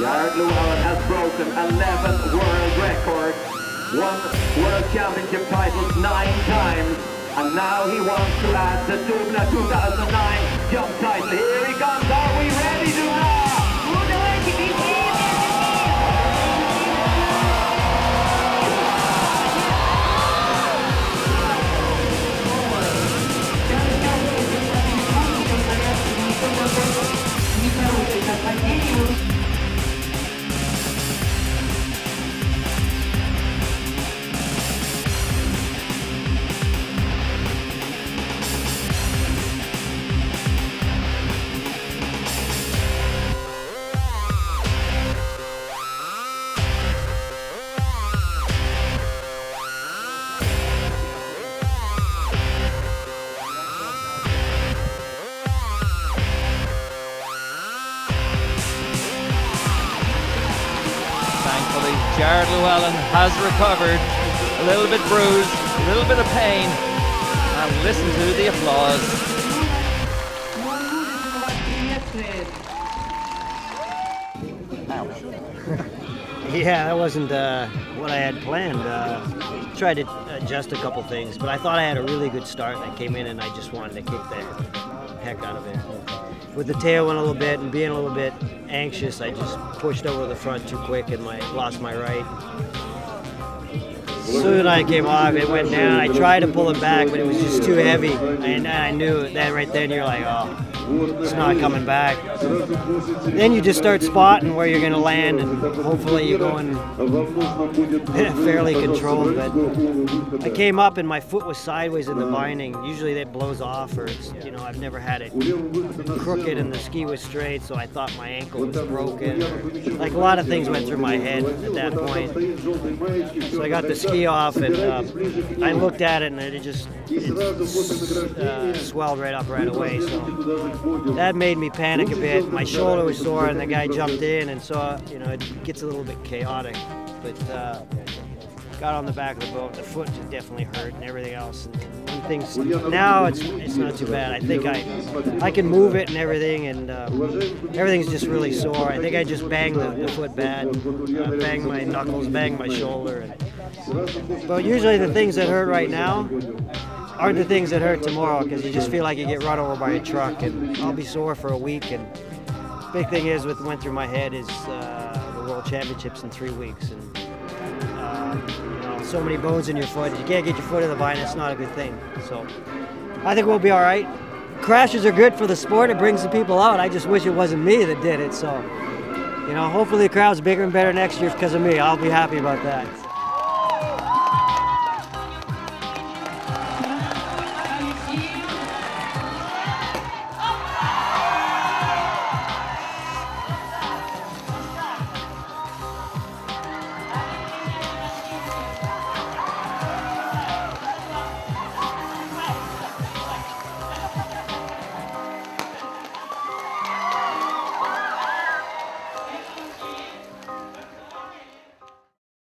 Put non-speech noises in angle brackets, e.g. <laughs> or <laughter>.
Jaret Llewellyn has broken 11 world records, won world championship titles nine times, and now he wants to add the Dubna 2009 Jaret Llewellyn has recovered, a little bit bruised, a little bit of pain, and listen to the applause. Yeah, that wasn't uh, what I had planned. Uh, tried to adjust a couple things, but I thought I had a really good start. I came in and I just wanted to kick the heck out of it. With the tail in a little bit and being a little bit anxious, I just pushed over the front too quick and my lost my right. Soon I came off, it went down. I tried to pull it back, but it was just too heavy. And I knew that right then you're like, oh, it's not coming back. Then you just start spotting where you're going to land, and hopefully you're going <laughs> fairly controlled. But I came up and my foot was sideways in the binding. Usually that blows off, or it's, you know, I've never had it crooked and the ski was straight, so I thought my ankle was broken. Like a lot of things went through my head at that point. So I got the ski off and uh, I looked at it and it just it, uh, swelled right up right away. So that made me panic a bit. My shoulder was sore, and the guy jumped in and saw, you know, it gets a little bit chaotic. But uh, got on the back of the boat. The foot definitely hurt and everything else. And, and things now it's it's not too bad. I think I I can move it and everything, and uh, everything's just really sore. I think I just banged the, the foot bad, uh, banged my knuckles, banged my shoulder. And, but usually the things that hurt right now aren't the things that hurt tomorrow because you just feel like you get run over by a truck and I'll be sore for a week and big thing is what went through my head is uh, the world championships in three weeks and uh, you know so many bones in your foot. If you can't get your foot in the bind it's not a good thing. So I think we'll be all right. Crashes are good for the sport it brings the people out. I just wish it wasn't me that did it so you know hopefully the crowd's bigger and better next year because of me. I'll be happy about that